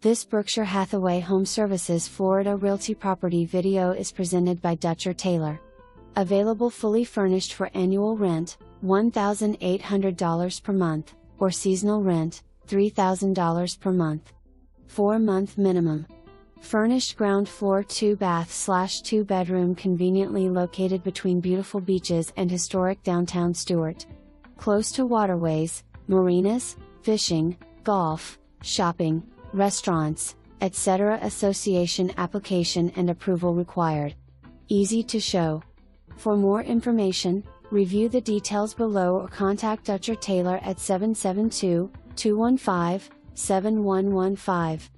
This Berkshire Hathaway Home Services Florida Realty property video is presented by Dutcher Taylor. Available fully furnished for annual rent, $1,800 per month, or seasonal rent, $3,000 per month. 4 month minimum. Furnished ground floor 2 bath slash 2 bedroom conveniently located between beautiful beaches and historic downtown Stuart. Close to waterways, marinas, fishing, golf, shopping, restaurants, etc. Association application and approval required. Easy to show. For more information, review the details below or contact Dutcher Taylor at 772 215 7115.